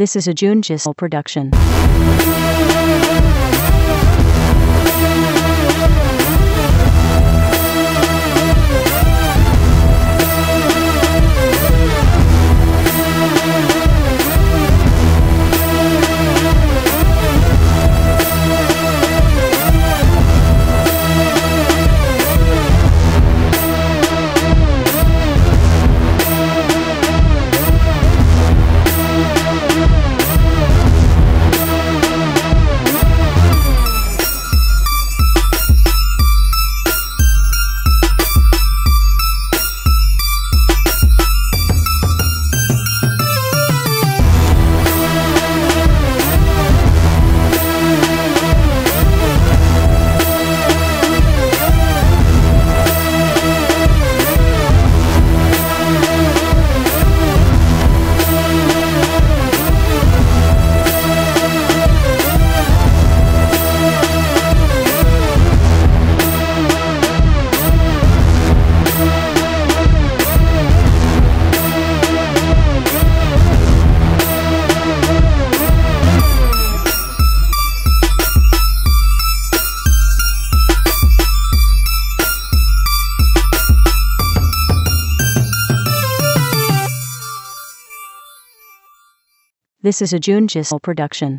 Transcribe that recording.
This is a June Gisel production. This is a June Gisel production.